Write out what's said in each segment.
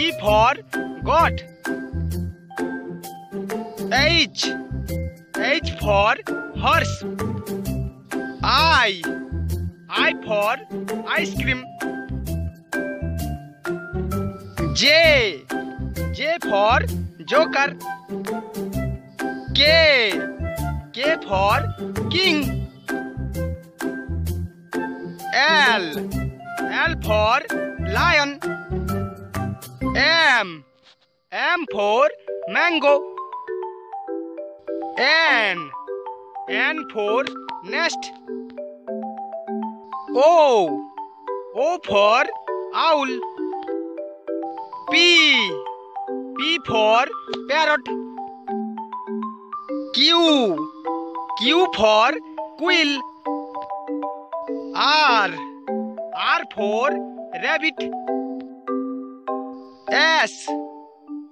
G for God. H for horse. I for ice cream. J for joker. K for king. L for lion. M. M for mango. N. N for nest. O. O for owl. P. P for parrot. Q. Q for quill. R. R for rabbit. S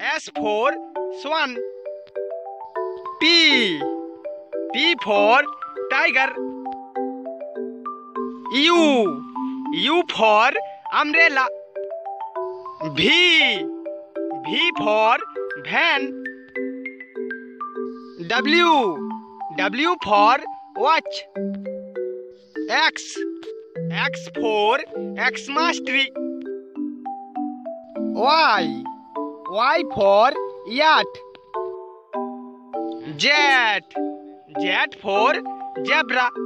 S for swan P P for tiger U U for umbrella V V for van W W for watch X X for Xmas tree Y. Y for yacht. Jet. Jet for zebra.